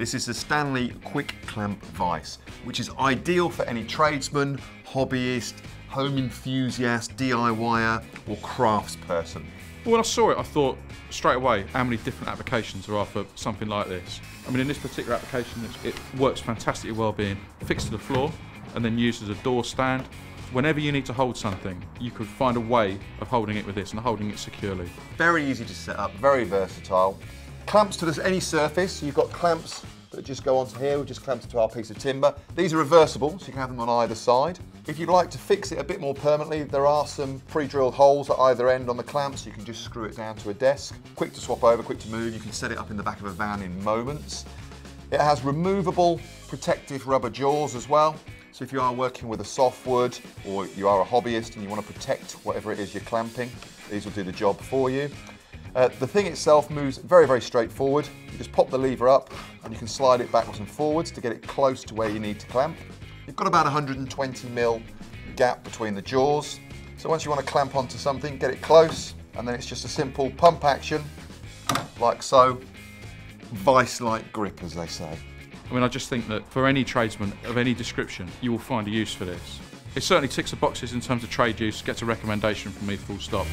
This is the Stanley Quick Clamp Vice, which is ideal for any tradesman, hobbyist, home enthusiast, DIYer, or craftsperson. When I saw it, I thought straight away how many different applications there are for something like this. I mean, in this particular application, it works fantastically well being fixed to the floor and then used as a door stand. Whenever you need to hold something, you could find a way of holding it with this and holding it securely. Very easy to set up, very versatile. Clamps to any surface. You've got clamps that just go onto here, we just clamped it to our piece of timber. These are reversible, so you can have them on either side. If you'd like to fix it a bit more permanently, there are some pre-drilled holes at either end on the clamps, so you can just screw it down to a desk. Quick to swap over, quick to move, you can set it up in the back of a van in moments. It has removable protective rubber jaws as well, so if you are working with a softwood or you are a hobbyist and you want to protect whatever it is you're clamping, these will do the job for you. Uh, the thing itself moves very, very straightforward. You just pop the lever up and you can slide it backwards and forwards to get it close to where you need to clamp. You've got about 120 mil gap between the jaws. So once you want to clamp onto something, get it close, and then it's just a simple pump action, like so. Vice-like grip, as they say. I mean, I just think that for any tradesman of any description, you will find a use for this. It certainly ticks the boxes in terms of trade use, gets a recommendation from me full stop.